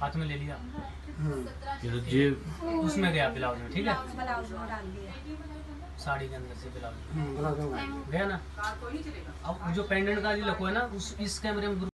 हाथ में ले लिया। ये उसमें गया ब्लाउज में ठीक है? ब्लाउज साड़ी के अंदर से ब्लाउज। गया ना? अब जो पेंडेंट का जो लखो है ना उस इस कैमरे में